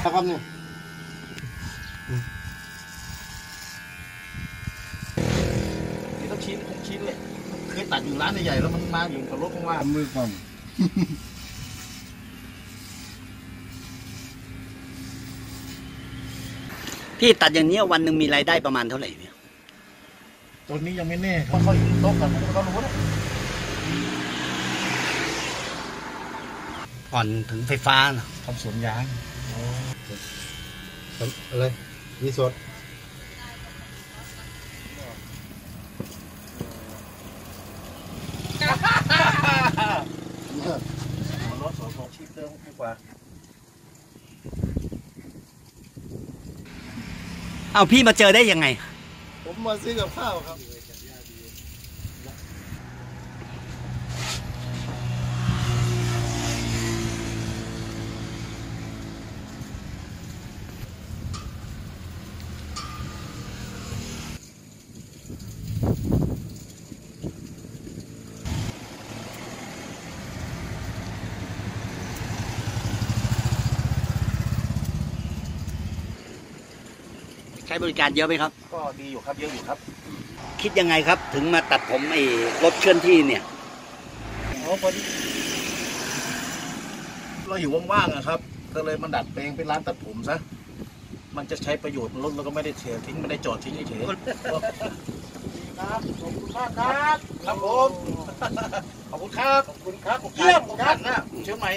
แล้วครับเนี่ยนี่ต้องชิ้นคงชิ้นเลยเคยตัดอยู่ร้านใหญ่ๆแล้วมันมาอยู่กับรถข้างล่างทำมือก่อนพี่ตัดอย่างนี้ยวันหนึ่งมีรายได้ประมาณเท่าไหร่เนี่ยตัวนี้ยังไม่แน่เพราะเขาอยู่โต๊ะกันเขารู้นะก่อนถึงไฟฟ้านะทำสวนยาง อะไรมีสดรถสองชีพเติมดีกว่าเอาพี่มาเจอได้ยังไง ผมมาซื้อกับข้าวครับ ช้บริการเยอะไหมครับ ก็ดีอยู่ครับเยอะอยู่ครับ คิดยังไงครับถึงมาตัดผมไอ้รถเคลื่อนที่เนี่ยโอ้พอดีเราอยู่ว่างๆอะครับ ก็เลยมันดัดแปลงเป็นร้านตัดผมซะมันจะใช้ประโยชน์รถเราก็ไม่ได้เททิ้งไม่ได้จอดทิ้งเฉยๆครับขอบคุณมากครับครับผมขอบคุณครับขอบคุณครับเยี่ยมครับนะเชื่อไหม